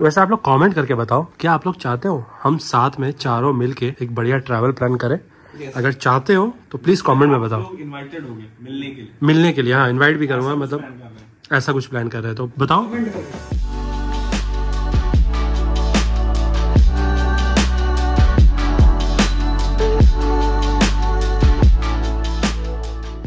वैसे आप लोग कमेंट करके बताओ क्या आप लोग चाहते हो हम साथ में चारों मिलके एक बढ़िया ट्रैवल प्लान करें? Yes. अगर चाहते हो तो प्लीज़ कमेंट में बताओ। इनवाइटेड हो मिलने के लिए। मिलने के लिए हाँ इनवाइट भी करूँगा मतलब ऐसा कुछ प्लान कर रहे हैं तो बताओ।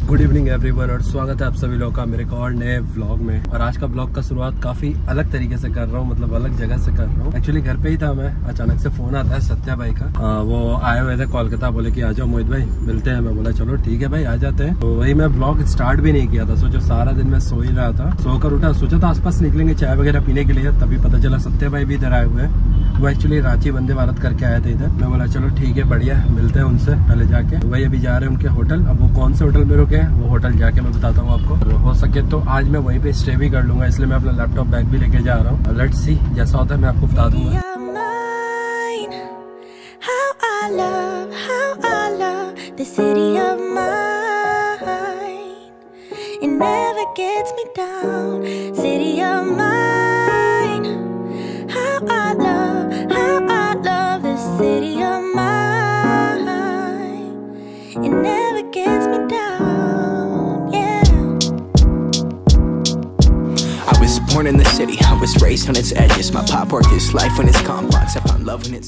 गुड इवनिंग एवरीवन और स्वागत है आप सभी लोगों का मेरे एक और नए व्लॉग में। और आज का व्लॉग का शुरुआत काफ़ी अलग तरीके से कर रहा हूँ मतलब अलग जगह से कर रहा हूँ। एक्चुअली घर पे ही था मैं। अचानक से फ़ोन आता है सत्या भाई का। आ, वो आए हुए थे कोलकाता बोले कि आ जाओ मोहित भाई मिलते हैं। मैं बोला चलो ठीक है भाई आ जाते हैं। तो वही मैं ब्लॉग स्टार्ट भी नहीं किया था। सोचो सारा दिन मैं सो ही रहा था। सोकर उठा सोचा था आसपास निकलेंगे चाय वगैरह पीने के लिए। तभी पता चला सत्या भाई भी इधर आए हुए हैं। वो एक्चुअली रांची वंदे भारत करके आए थे इधर मैं बोला, चलो ठीक है, बढ़िया, मिलते हैं उनसे, पहले जाके वही अभी जा रहे हैं उनके होटल अब वो कौन से होटल में रुके हैं, वो होटल जाके मैं बताता हूँ आपको हो सके तो आज मैं वहीं पे स्टे भी कर लूँगा, इसलिए मैं अपना लैपटॉप बैग भी लेके जा रहा हूँ लेट्स सी जैसा होता है मैं आपको बता दूँगा. It gets me down. City of mine. On its edges. My pop work is life when it's complex.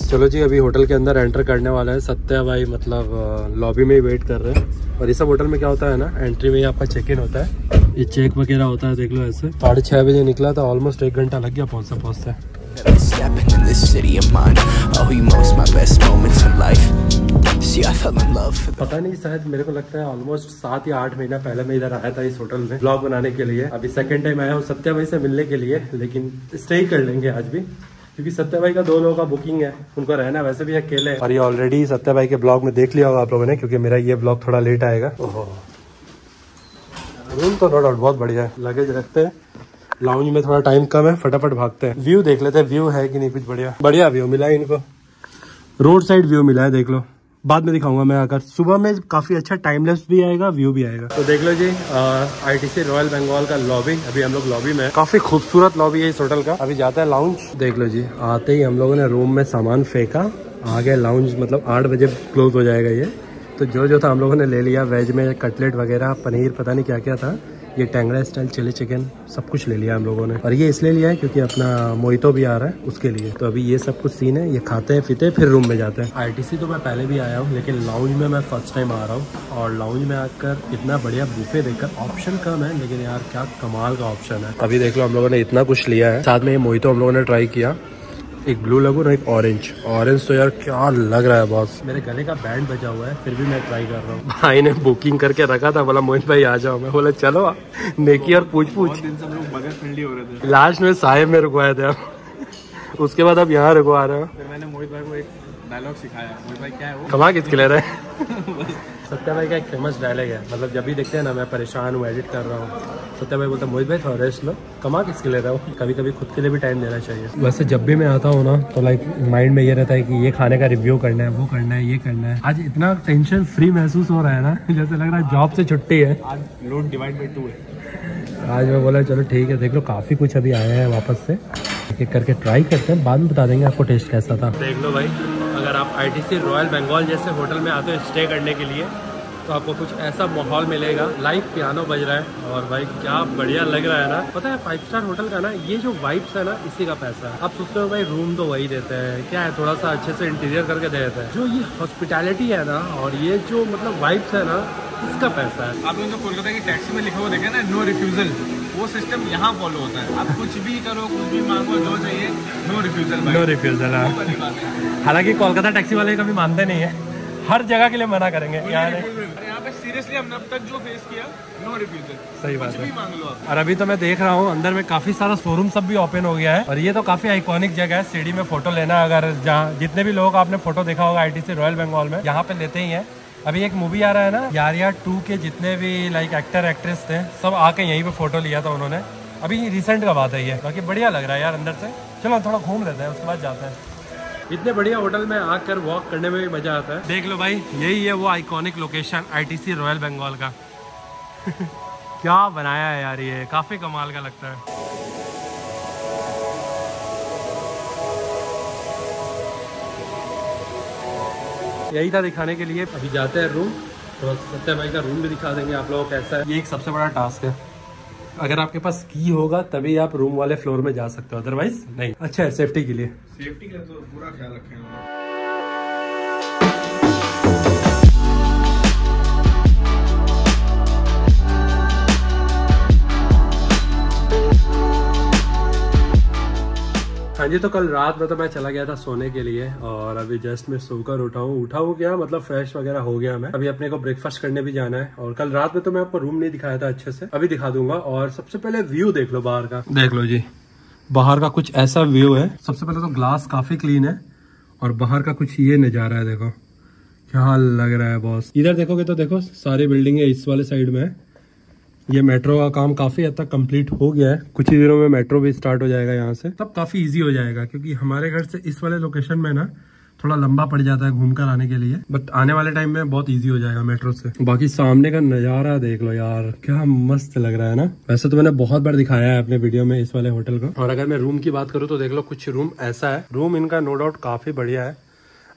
चलो जी, अभी होटल के अंदर एंटर करने वाला है सत्या भाई मतलब लॉबी में ही वेट कर रहे हैं। और ये सब होटल में क्या होता है ना एंट्री में ही आपका चेक इन होता है। ये चेक वगैरह होता है, देख लो ऐसे। साढ़े छह बजे निकला था ऑलमोस्ट एक घंटा लग गया पहुँचता पहुँचते Stepping in this city of mine. Oh, you most my best moments in life. See, I fell in love पता नहीं शायद मेरे को लगता है ऑलमोस्ट सात या आठ महीना पहले मैं इधर आया था इस होटल में ब्लॉग बनाने के लिए। अभी सेकंड टाइम आया हूँ सत्या भाई से मिलने के लिए लेकिन स्टे ही कर लेंगे आज भी क्योंकि सत्या भाई का दो लोगों का बुकिंग है उनको रहना वैसे भी अकेले है। और ये ऑलरेडी सत्या भाई के ब्लॉग में देख लिया होगा आप लोगों ने क्योंकि मेरा ये ब्लॉग थोड़ा लेट आएगा। ओहो। रूम तो नो डाउट बहुत बढ़िया है। लगेज रखते हैं। लाउंज में थोड़ा टाइम कम है फटाफट भागते हैं। व्यू देख लेते हैं व्यू है कि नहीं कुछ बढ़िया। बढ़िया व्यू मिला है इनको। रोड साइड व्यू मिला है देख लो। बाद में दिखाऊँगा मैं आकर। सुबह में काफ़ी अच्छा टाइमलेस भी आएगा व्यू भी आएगा। तो देख लो जी आईटीसी रॉयल बंगाल का लॉबी अभी हम लोग लॉबी में काफ़ी खूबसूरत लॉबी है इस होटल का। अभी जाता है लाउंज देख लो जी आते ही हम लोगों ने रूम में सामान फेंका। आ गया लाउंज मतलब आठ बजे क्लोज हो जाएगा ये। तो जो जो था हम लोगों ने ले लिया वेज में कटलेट वगैरह पनीर पता नहीं क्या क्या था। ये टेंगड़ा स्टाइल चिली चिकन सब कुछ ले लिया हम लोगों ने। और ये इसलिए लिया है क्योंकि अपना मोहितो भी आ रहा है, उसके लिए। तो अभी ये सब कुछ सीन है, ये खाते हैं, पीते फिर रूम में जाते हैं। आईटीसी तो मैं पहले भी आया हूँ, लेकिन लाउंज में मैं फ़र्स्ट टाइम आ रहा हूँ। और लाउंज में आकर इतना बढ़िया बुफे देखकर ऑप्शन कम है, लेकिन यार क्या कमाल का ऑप्शन है। अभी देख लो, हम लोगों ने इतना कुछ लिया है। साथ में ये मोहितो हम लोगों ने ट्राई किया। एक ब्लू लगून ना एक ऑरेंज ऑरेंज तो यार क्या लग रहा है बॉस मेरे गले का बैंड बजा हुआ है फिर भी मैं ट्राई कर रहा हूँ। भाई ने बुकिंग करके रखा था बोला मोहित भाई आ जाओ। मैं बोला चलो नेकी और पूछ पूछ दिन से लोग बगैर फ्रेंडली हो रहे थे। लास्ट में साहेब में रुकवाए थे। उसके बाद अब यहाँ रुकवा रहे हो। मैंने मोहित भाई को एक डायलॉग सिखाया। मोहित भाई क्या है वो? कमा किसके ले रहे सत्या भाई का एक फ़ेमस डायलॉग है। मतलब जब भी देखते हैं ना मैं परेशान हूँ एडिट कर रहा हूँ। सत्या भाई बोलता मोहित भाई थोड़ा रेस्ट लो। कमा किसके ले रहा हूँ कभी कभी खुद के लिए भी टाइम देना चाहिए। वैसे जब भी मैं आता हूँ ना तो लाइक माइंड में ये रहता है कि ये खाने का रिव्यू करना है वो करना है ये करना है। आज इतना टेंशन फ्री महसूस हो रहा है ना जैसे लग रहा है जॉब से छुट्टी है। आज लोड डिवाइड बाई टू है। आज मैं बोला चलो ठीक है देख लो काफ़ी कुछ अभी आया है वापस से। एक एक करके ट्राई करते हैं बाद में बता देंगे आपको टेस्ट कैसा था। देख लो भाई। आईटीसी रॉयल बंगाल जैसे होटल में आते हो स्टे करने के लिए तो आपको कुछ ऐसा माहौल मिलेगा। लाइव पियानो बज रहा है और भाई क्या बढ़िया लग रहा है ना। पता है फाइव स्टार होटल का ना, ये जो वाइब्स है ना, इसी का पैसा है। आप सोचते हो भाई रूम तो वही देते हैं। क्या है, थोड़ा सा अच्छे से इंटीरियर करके दे देते हैं। जो ये हॉस्पिटैलिटी है ना, और ये जो मतलब वाइब्स है ना, इसका पैसा है। आप लोगों को कोलकाता की टैक्सी में लिखा हुआ देखे ना नो रिफ्यूजल वो सिस्टम यहाँ फॉलो होता है। आप कुछ भी करो कुछ भी मांगो जो चाहिए नो रिफ्यूजल नो रिफ्यूजल हालाँकि कोलकाता टैक्सी वाले कभी मानते नहीं है। हर जगह के लिए मना करेंगे। यहाँ पे सीरियसली हमने अब तक जो फेस किया नो रिफ्यूजल सही बात है। मांग लो आप। और अभी तो मैं देख रहा हूँ अंदर में काफ़ी सारा शोरूम सब भी ओपन हो गया है। और ये तो काफ़ी आइकॉनिक जगह है। सीढ़ी में फ़ोटो लेना अगर जहाँ जितने भी लोग आपने फ़ोटो देखा होगा आईटीसी रॉयल बंगाल में यहाँ पे लेते ही है। अभी एक मूवी आ रहा है ना यार यार टू के जितने भी लाइक एक्टर एक्ट्रेस थे सब आके यहीं पे फ़ोटो लिया था उन्होंने। अभी रिसेंट का बात है ये। बाकी बढ़िया लग रहा है यार अंदर से। चलो थोड़ा घूम लेते हैं उसके बाद जाते हैं। इतने बढ़िया होटल में आकर वॉक करने में भी मज़ा आता है। देख लो भाई यही है वो iconic location ITC royal Bengal का। क्या बनाया है यार ये काफ़ी कमाल का लगता है। यही था दिखाने के लिए। अभी जाते हैं रूम तो सत्या भाई का रूम भी दिखा देंगे आप लोगों को कैसा है। ये एक सबसे बड़ा टास्क है। अगर आपके पास की होगा तभी आप रूम वाले फ्लोर में जा सकते हो। अदरवाइज़ नहीं। अच्छा है सेफ्टी के लिए। सेफ्टी का तो पूरा ख्याल रखेंगे हाँ जी तो कल रात में तो मैं चला गया था सोने के लिए और अभी जस्ट मैं सोकर उठा हूँ। उठा हूँ क्या? मतलब फ्रेश वगैरह हो गया मैं। अभी अपने को ब्रेकफास्ट करने भी जाना है और कल रात में तो मैं आपको रूम नहीं दिखाया था अच्छे से। अभी दिखा दूँगा और सबसे पहले व्यू देख लो बाहर का। देख लो जी। बाहर का कुछ ऐसा व्यू है। सबसे पहले तो ग्लास काफ़ी क्लीन है और बाहर का कुछ ये नज़ारा है देखो। क्या लग रहा है बॉस इधर देखोगे तो देखो, सारी बिल्डिंग है इस वाले साइड में है। ये मेट्रो का काम काफ़ी हद तक कंप्लीट हो गया है। कुछ ही दिनों में मेट्रो भी स्टार्ट हो जाएगा यहाँ से। तब काफ़ी इजी हो जाएगा क्योंकि हमारे घर से इस वाले लोकेशन में ना थोड़ा लंबा पड़ जाता है घूमकर आने के लिए। बट आने वाले टाइम में बहुत इजी हो जाएगा मेट्रो से। बाकी सामने का नज़ारा देख लो यार क्या मस्त लग रहा है ना। वैसे तो मैंने बहुत बार दिखाया है अपने वीडियो में इस वाले होटल को। और अगर मैं रूम की बात करूँ तो देख लो कुछ रूम ऐसा है। रूम इनका नो डाउट काफ़ी बढ़िया है।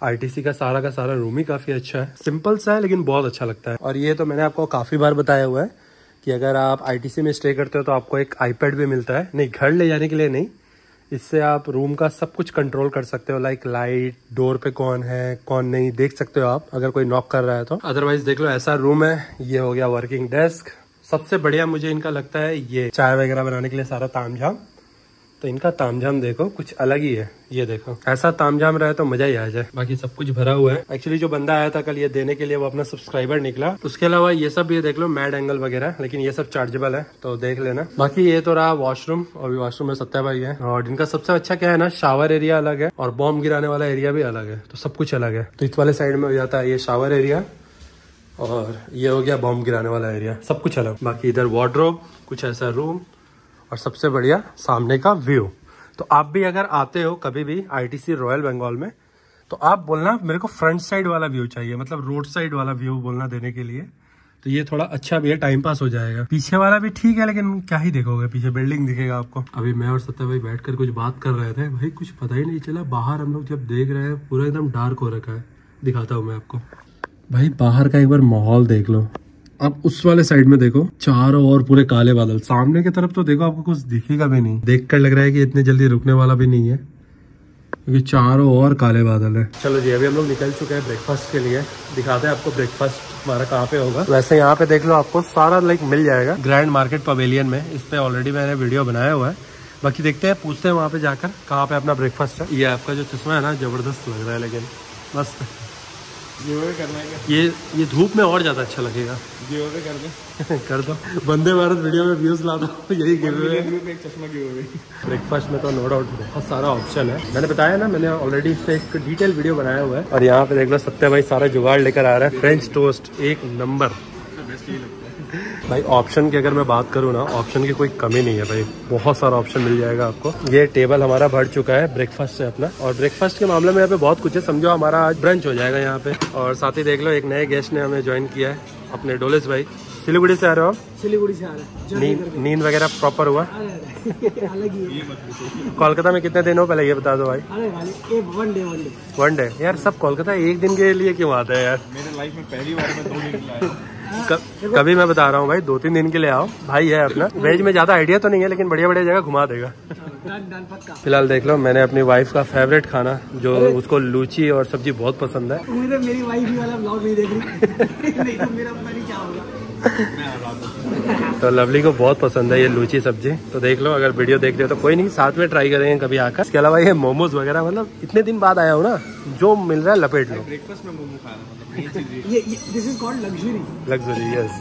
आईटीसी का सारा का सारा रूम ही काफ़ी अच्छा है। सिंपल सा है लेकिन बहुत अच्छा लगता है। और ये तो मैंने आपको काफ़ी बार बताया हुआ है। कि अगर आप आईटीसी में स्टे करते हो तो आपको एक आईपैड भी मिलता है। नहीं, घर ले जाने के लिए नहीं। इससे आप रूम का सब कुछ कंट्रोल कर सकते हो लाइक लाइट डोर पे कौन है, कौन नहीं, देख सकते हो आप, अगर कोई नॉक कर रहा है तो। अदरवाइज़ देख लो, ऐसा रूम है, ये हो गया वर्किंग डेस्क सबसे बढ़िया मुझे इनका लगता है ये, चाय वगैरह बनाने के लिए सारा तामझाम। तो इनका तामझाम देखो, कुछ अलग ही है। ये देखो। ऐसा तामझाम रहे तो मज़ा ही आ जाए। बाकी सब कुछ भरा हुआ है। एक्चुअली जो बंदा आया था कल ये देने के लिए, वो अपना सब्सक्राइबर निकला। उसके अलावा ये सब ये देख लो मैड एंगल वगैरह, लेकिन ये सब चार्जेबल है तो देख लेना। बाकी ये तो रहा वॉशरूम और वॉशरूम में सत्या भाई है। और इनका सबसे अच्छा क्या है ना शावर एरिया अलग है, और बॉम्ब गिराने वाला एरिया भी अलग है तो सब कुछ अलग है। तो इस वाले साइड में हो जाता है ये शावर एरिया और ये हो गया बॉम्ब गिराने वाला एरिया सब कुछ अलग। बाकी इधर वार्ड्रोब कुछ ऐसा रूम और सबसे बढ़िया सामने का व्यू। तो आप भी अगर आते हो कभी भी आईटीसी रॉयल बंगाल में तो आप बोलना मेरे को फ्रंट साइड वाला व्यू चाहिए मतलब रोड साइड वाला व्यू बोलना देने के लिए। तो ये थोड़ा अच्छा भी है टाइम पास हो जाएगा। पीछे वाला भी ठीक है लेकिन क्या ही देखोगे पीछे बिल्डिंग दिखेगा आपको। अभी मैं और सत्या भाई बैठकर कुछ बात कर रहे थे भाई कुछ पता ही नहीं चला बाहर हम लोग जब देख रहे हैं पूरा एकदम डार्क हो रखा है। दिखाता हूँ मैं आपको। भाई बाहर का एक बार माहौल देख लो। अब उस वाले साइड में देखो चारों ओर पूरे काले बादल। सामने की तरफ़ तो देखो आपको कुछ दिखेगा भी नहीं। देखकर लग रहा है कि इतने जल्दी रुकने वाला भी नहीं है क्योंकि चारों ओर काले बादल है। चलो जी अभी हम लोग निकल चुके हैं ब्रेकफास्ट के लिए। दिखाते हैं आपको ब्रेकफास्ट हमारा कहाँ पे होगा। वैसे यहाँ पे देख लो आपको सारा लाइक मिल जाएगा। ग्रैंड मार्केट पवेलियन में। इस पे ऑलरेडी मैंने वीडियो बनाया हुआ है। बाकी देखते हैं पूछते हैं वहाँ पे जाकर कहाँ पे अपना ब्रेकफास्ट है। ये आपका जो चश्मा है ना ज़बरदस्त लग रहा है लेकिन मस्त। ये ये धूप में और ज़्यादा अच्छा लगेगा। कर दे। कर दो। वंदे भारत वीडियो में व्यूज़ ला दो। यही गिव एक चश्मा गिव अवे ब्रेकफास्ट में तो नो डाउट बहुत सारा ऑप्शन है। मैंने बताया ना मैंने ऑलरेडी इस पे एक डिटेल वीडियो बनाया हुआ है। और यहाँ पे देख लो सत्या भाई सारा जुगाड़ लेकर आ रहा है। फ्रेंच टोस्ट एक नंबर भाई ऑप्शन की अगर मैं बात करूँ ना ऑप्शन की कोई कमी नहीं है भाई। बहुत सारा ऑप्शन मिल जाएगा आपको। ये टेबल हमारा भर चुका है ब्रेकफास्ट से अपना। और ब्रेकफास्ट के मामले में यहाँ पे बहुत कुछ है। समझो हमारा आज ब्रंच हो जाएगा यहाँ पे। और साथ ही देख लो एक नए गेस्ट ने हमें ज्वाइन किया है अपने डोलेस भाई। सिलीगुड़ी से आ रहे हो आप? सिलीगुड़ी से आ रहा है। नींद नींद वगैरह प्रॉपर हुआ? अलग ही है। कोलकाता में कितने दिन हो? पहले ये बता दो भाई। One day one day one day यार सब कोलकाता एक दिन के लिए क्यों आता है यार? मेरे लाइफ में पहली बार मैं दो दिन हूँ। कभी मैं बता रहा हूँ भाई दो तीन दिन के लिए आओ। भाई है अपना। वेज में ज़्यादा आइडिया तो नहीं है लेकिन बढ़िया बढ़िया जगह घुमा देगा। फ़िलहाल देख लो मैंने अपनी वाइफ का फेवरेट खाना जो उसको लूची और सब्ज़ी बहुत पसंद है। मेरी वाइफ वाला ब्लॉग नहीं देख रही। नहीं तो मेरा नहीं क्या होगा। तो लवली को बहुत पसंद है ये लूची सब्ज़ी। तो देख लो अगर वीडियो देख रहे हो तो कोई नहीं साथ में ट्राई करेंगे कभी आकर। इसके अलावा ये मोमोज वगैरह मतलब इतने दिन बाद आया हो ना जो मिल रहा है लपेट लो। ब्रेकफास्ट में मोमो खा रहा हूँ मतलब ये चीज़ ये this is called luxury luxury yes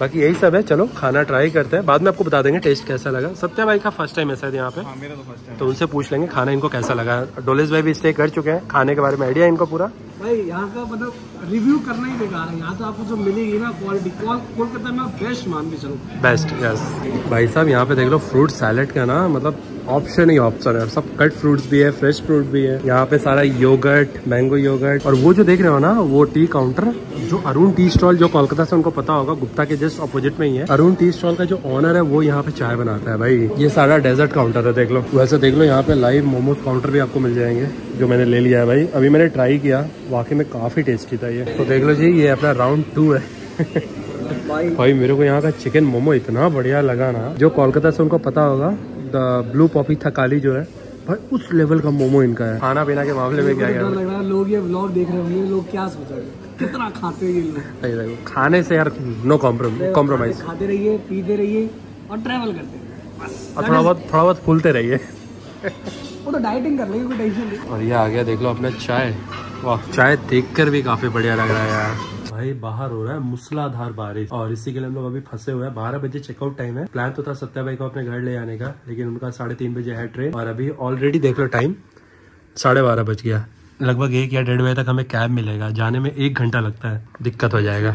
बाकी यही सब है। चलो खाना ट्राई करते हैं। बाद में आपको बता देंगे टेस्ट कैसा लगा। सत्या भाई का फ़र्स्ट टाइम है शायद यहाँ पे। हाँ मेरा तो फ़र्स्ट टाइम तो उनसे पूछ लेंगे खाना इनको कैसा लगा। डोलेस भाई भी स्टे कर चुके हैं। खाने के बारे में आइडिया इनको पूरा। भाई यहाँ का मतलब रिव्यू करना ही बेकार है। यहाँ तो आपको जो मिलेगी ना क्वालिटी कोलकाता में बेस्ट मान के चलो। बेस्ट यस भाई साहब यहाँ पे देख लो फ्रूट सैलड का ना मतलब ऑप्शन ही ऑप्शन है। सब कट फ्रूट्स भी है फ्रेश फ्रूट भी है। यहाँ पे सारा योगर्ट मैंगो योगर्ट और वो जो देख रहे हो ना, वो टी काउंटर जो अरुण टी स्टॉल जो कोलकाता से उनको पता होगा, गुप्ता के जस्ट अपोजिट में ही है। अरुण टी स्टॉल का जो ऑनर है, वो यहाँ पे चाय बनाता है भाई। ये सारा डेजर्ट काउंटर है, देख लो। वैसे देख लो, यहाँ पे लाइव मोमोज काउंटर भी आपको मिल जाएँगे, जो मैंने ले लिया है भाई। अभी मैंने ट्राई किया, वाकई में काफ़ी टेस्टी था ये। तो देख लो जी, ये अपना राउंड टू है। भाई मेरे को यहाँ का चिकन मोमो इतना बढ़िया लगा ना, जो कोलकाता से उनको पता होगा ब्लू पॉपी थकाली जो है भाई उस लेवल का मोमो इनका है। खाना पीना के मामले में क्या क्या लग रहा है लोग ये व्लॉग देख रहे होंगे लोग क्या सोचेंगे कितना खाते हैं ये लोग? खाने से यार नो कॉम्प्रोमाइज खाते रहिए पीते रहिए और ट्रैवल करते रहिए। बस। और थोड़ा बहुत थोड़ा बहुत फूलते रहिए। वो तो डाइटिंग कर लेंगे कोई टेंशन नहीं। और ये आ गया देख लो अपना चाय। वाह चाय देखकर भी काफ़ी बढ़िया लग रहा है यार। भाई, बाहर हो रहा है मूसलाधार बारिश। और इसी के लिए हम लोग अभी फंसे हुए हैं। बारह बजे चेकआउट टाइम है। प्लान तो था सत्या भाई को अपने घर ले आने का, लेकिन उनका साढ़े तीन बजे है ट्रेन और अभी ऑलरेडी देख लो टाइम साढ़े बारह बज गया। लगभग एक या डेढ़ बजे तक हमें कैब मिलेगा। जाने में एक घंटा लगता है। दिक्कत हो जाएगा।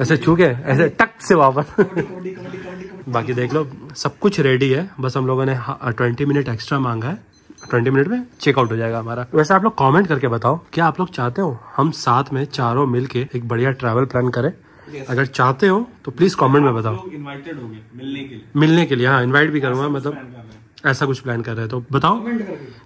ऐसे छू के ऐसे टक से वापस। बाकी देख लो, सब कुछ रेडी है। बस हम लोगों ने ट्वेंटी मिनट एक्स्ट्रा मांगा है। ट्वेंटी मिनट में चेकआउट हो जाएगा हमारा। वैसे आप लोग कमेंट करके बताओ क्या आप लोग चाहते हो हम साथ में चारों मिलके एक बढ़िया ट्रैवल प्लान करें? Yes. अगर चाहते हो तो प्लीज़ कमेंट में बताओ। इनवाइटेड हो गए मिलने के लिए। मिलने के लिए हाँ इनवाइट भी करूँगा मतलब ऐसा कुछ प्लान कर रहे हैं तो बताओ।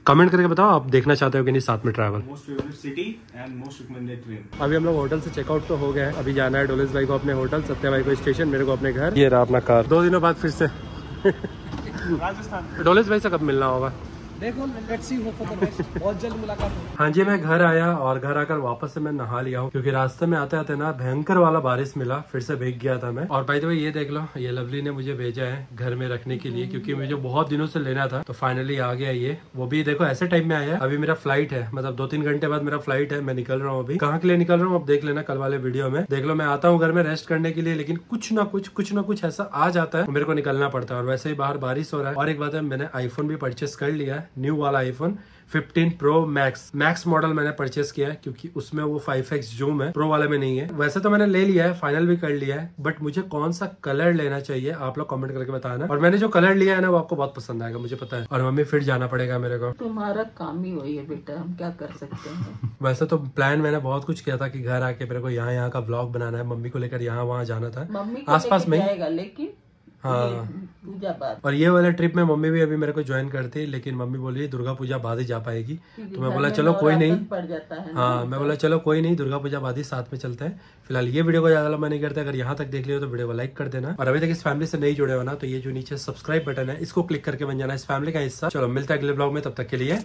कमेंट करके। बताओ आप देखना चाहते हो कि नहीं साथ में travel most favourite city and most recommended train अभी हम लोग होटल से चेकआउट तो हो गए हैं। अभी जाना है डोलेस भाई को अपने होटल सत्या भाई को स्टेशन मेरे को अपने घर। ये रहा अपना कार दो दिनों बाद फिर से। राजस्थान। डोलेस भाई से कब मिलना होगा? हाँ जी, मैं घर आया और घर आकर वापस से मैं नहा लिया हूँ, क्योंकि रास्ते में आते आते ना भयंकर वाला बारिश मिला, फिर से भीग गया था मैं। और भाई तो ये देख लो, ये लवली ने मुझे भेजा है घर में रखने के लिए, क्योंकि मुझे बहुत दिनों से लेना था तो फाइनली आ गया ये। वो भी देखो, ऐसे टाइम में आया अभी मेरा फ़्लाइट है मतलब दो तीन घंटे बाद मेरा फ़्लाइट है, मैं निकल रहा हूँ अभी। कहाँ के लिए निकल रहा हूँ, अब देख लेना कल वाले वीडियो में। देख लो, मैं आता हूँ घर में रेस्ट करने के लिए, लेकिन कुछ ना कुछ कुछ ना कुछ ऐसा आ जाता है, मेरे को निकलना पड़ता है। और वैसे ही बाहर बारिश हो रहा है। और एक बात है, मैंने आईफोन भी परचेस कर लिया है। न्यू वाला iPhone 15 pro max max model मैंने परचेस किया है क्योंकि उसमें वो 5x जूम है। प्रो वाले में नहीं है। वैसे तो मैंने ले लिया है फाइनल भी कर लिया है बट मुझे कौन सा कलर लेना चाहिए आप लोग कमेंट करके बताना। और मैंने जो कलर लिया है ना वो आपको बहुत पसंद आएगा मुझे पता है। और मम्मी फिर जाना पड़ेगा मेरे को। तुम्हारा काम ही वही है बेटा हम क्या कर सकते हैं? वैसे तो प्लान मैंने बहुत कुछ किया था कि घर आके मेरे को यहाँ यहाँ का ब्लॉग बनाना है मम्मी को लेकर यहाँ वहाँ जाना था। आस पास में लेकिन हाँ। पूजा बाद और ये वाला ट्रिप में मम्मी भी अभी मेरे को ज्वाइन करती है लेकिन मम्मी बोली दुर्गा पूजा बाद ही जा पाएगी। तो मैं बोला चलो कोई नहीं। पड़ जाता है हाँ मैं बोला चलो कोई नहीं दुर्गा पूजा बाद ही साथ में चलते हैं। फ़िलहाल ये वीडियो को ज़्यादा लंबा नहीं करते अगर यहाँ तक देख लियो तो वीडियो को लाइक कर देना। और अभी तक इस फैमिली से नहीं जुड़े हो ना तो ये जो नीचे सब्सक्राइब बटन है इसको क्लिक करके बन जाना इस फैमिली का हिस्सा। चलो मिलता है अगले ब्लॉग में तब तक के लिए।